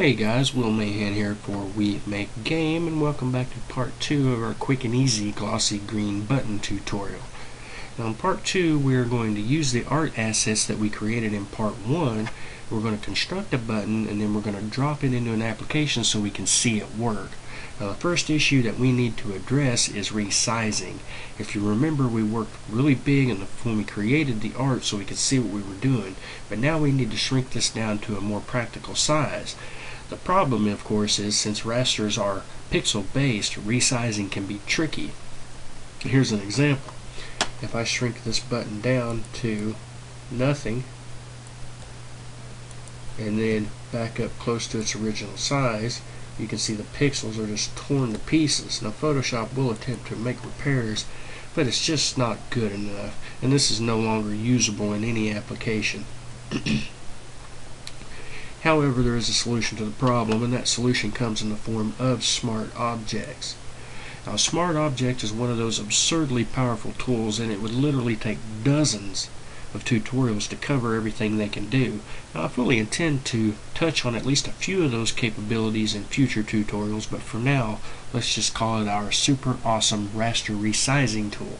Hey guys, Will Mahan here for We Make Game and welcome back to part 2 of our quick and easy glossy green button tutorial. Now in part 2 we're going to use the art assets that we created in part 1. We're going to construct a button and then we're going to drop it into an application so we can see it work. Now the first issue that we need to address is resizing. If you remember we worked really big the, when we created the art so we could see what we were doing, but now we need to shrink this down to a more practical size. The problem of course is since rasters are pixel based, resizing can be tricky. Here's an example. If I shrink this button down to nothing and then back up close to its original size, you can see the pixels are just torn to pieces. Now Photoshop will attempt to make repairs, but it's just not good enough. And this is no longer usable in any application. However, there is a solution to the problem, and that solution comes in the form of smart objects. Now, a smart object is one of those absurdly powerful tools, and it would literally take dozens of tutorials to cover everything they can do. Now, I fully intend to touch on at least a few of those capabilities in future tutorials, but for now, let's just call it our super awesome raster resizing tool.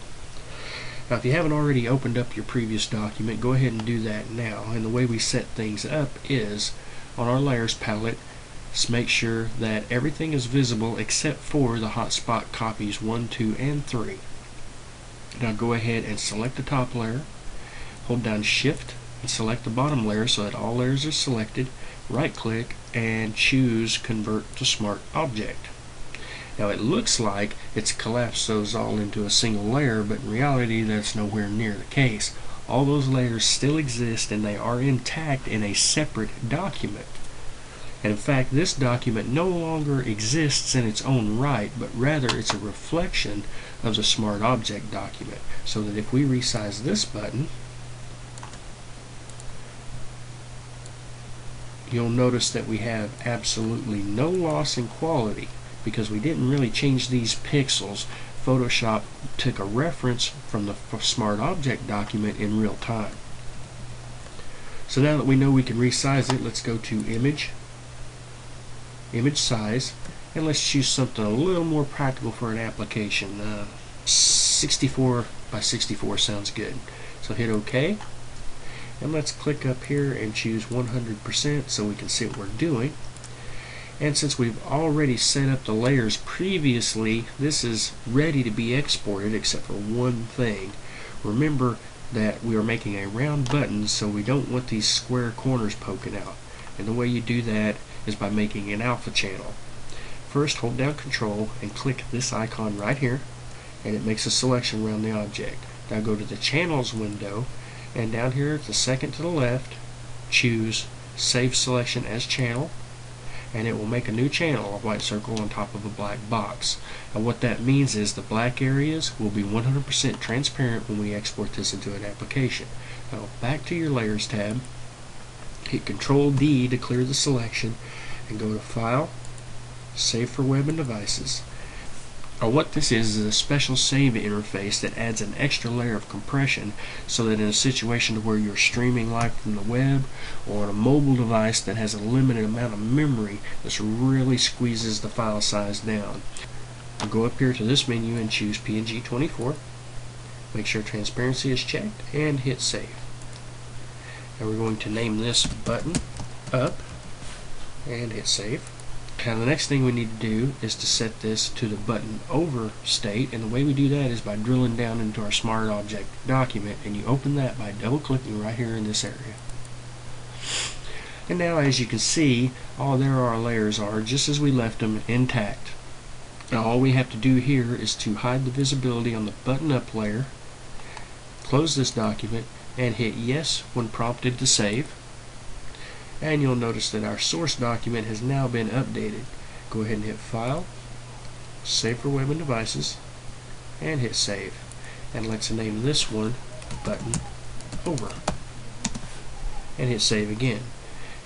Now, if you haven't already opened up your previous document, go ahead and do that now. And the way we set things up is on our layers palette, just make sure that everything is visible except for the hotspot copies 1, 2, and 3. Now go ahead and select the top layer, hold down shift and select the bottom layer so that all layers are selected. Right click and choose convert to smart object. Now it looks like it's collapsed those all into a single layer but in reality that's nowhere near the case all those layers still exist and they are intact in a separate document and in fact this document no longer exists in its own right but rather it's a reflection of the smart object document so that if we resize this button you'll notice that we have absolutely no loss in quality because we didn't really change these pixels. Photoshop took a reference from the Smart Object document in real time. So now that we know we can resize it, let's go to Image, Image Size, and let's choose something a little more practical for an application. Uh, 64 by 64 sounds good. So hit OK and let's click up here and choose 100% so we can see what we're doing and since we've already set up the layers previously this is ready to be exported except for one thing. Remember that we are making a round button so we don't want these square corners poking out. And the way you do that is by making an alpha channel. First hold down control and click this icon right here and it makes a selection around the object. Now go to the channels window and down here at the second to the left choose save selection as channel and it will make a new channel a white circle on top of a black box. And what that means is the black areas will be 100% transparent when we export this into an application. Now back to your layers tab. Hit control D to clear the selection and go to file save for web and devices or what this is is a special save interface that adds an extra layer of compression so that in a situation where you're streaming live from the web or on a mobile device that has a limited amount of memory this really squeezes the file size down. I'll go up here to this menu and choose PNG 24 make sure transparency is checked and hit save. and we're going to name this button up and hit save. Now the next thing we need to do is to set this to the button over state and the way we do that is by drilling down into our smart object document and you open that by double clicking right here in this area. And now as you can see all there our layers are just as we left them intact. Now all we have to do here is to hide the visibility on the button up layer, close this document and hit yes when prompted to save and you'll notice that our source document has now been updated. Go ahead and hit File, Save for Web and Devices, and hit Save. And let's name this one Button Over. And hit Save again.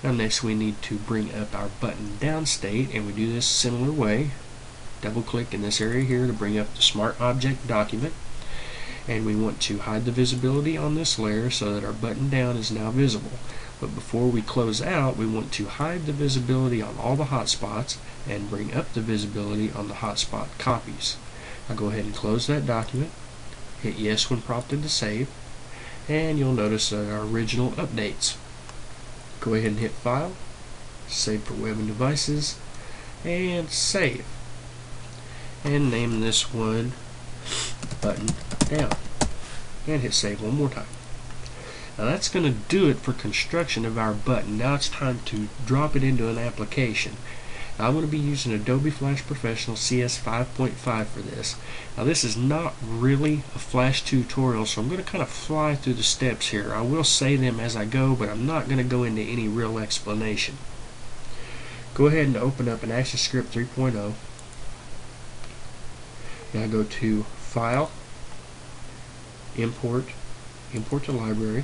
Now next we need to bring up our button down state, and we do this similar way. Double click in this area here to bring up the Smart Object document. And we want to hide the visibility on this layer so that our button down is now visible. But before we close out, we want to hide the visibility on all the hotspots and bring up the visibility on the hotspot copies. I'll go ahead and close that document, hit yes when prompted to save, and you'll notice our original updates. Go ahead and hit File, Save for Web and Devices, and Save. And name this one Button Down. And hit Save one more time. Now that's going to do it for construction of our button. Now it's time to drop it into an application. Now I'm going to be using Adobe Flash Professional CS 5.5 for this. Now this is not really a Flash tutorial, so I'm going to kind of fly through the steps here. I will say them as I go, but I'm not going to go into any real explanation. Go ahead and open up an ActionScript 3.0. Now go to File, Import, Import to Library,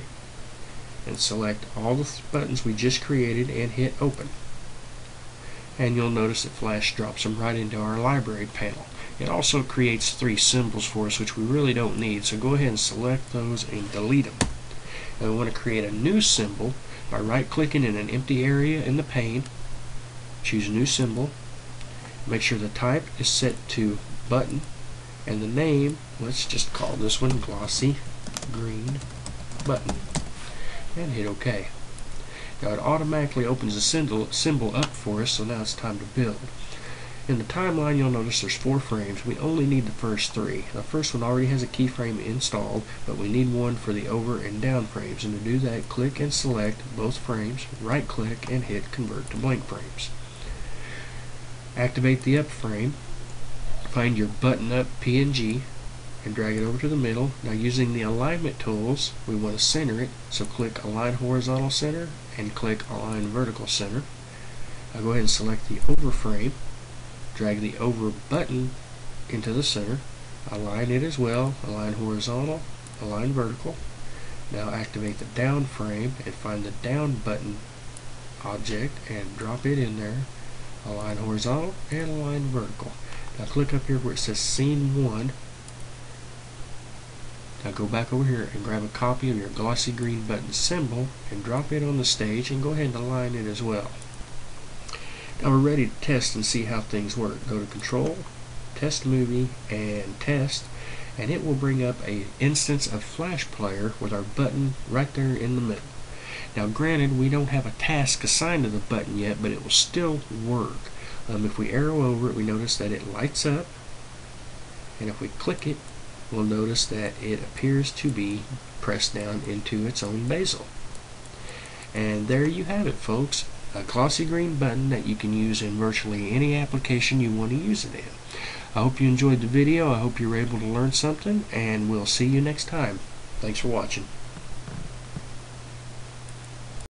and select all the buttons we just created and hit open and you'll notice that Flash drops them right into our library panel. It also creates three symbols for us which we really don't need so go ahead and select those and delete them. And we want to create a new symbol by right clicking in an empty area in the pane choose new symbol make sure the type is set to button and the name let's just call this one glossy green button and hit OK. Now it automatically opens the symbol up for us, so now it's time to build. In the timeline, you'll notice there's four frames. We only need the first three. The first one already has a keyframe installed, but we need one for the over and down frames. And to do that, click and select both frames, right click, and hit Convert to Blank Frames. Activate the up frame, find your button up PNG, and drag it over to the middle. Now using the alignment tools, we want to center it, so click Align Horizontal Center and click Align Vertical Center. I'll go ahead and select the over frame, drag the over button into the center, align it as well, align horizontal, align vertical. Now activate the down frame and find the down button object and drop it in there, align horizontal and align vertical. Now click up here where it says scene 1 now go back over here and grab a copy of your glossy green button symbol and drop it on the stage and go ahead and align it as well. Now we're ready to test and see how things work. Go to Control, Test Movie, and Test, and it will bring up a instance of Flash Player with our button right there in the middle. Now granted, we don't have a task assigned to the button yet, but it will still work. Um, if we arrow over it, we notice that it lights up, and if we click it, we'll notice that it appears to be pressed down into its own bezel. And there you have it folks, a glossy green button that you can use in virtually any application you want to use it in. I hope you enjoyed the video, I hope you were able to learn something, and we'll see you next time. Thanks for watching.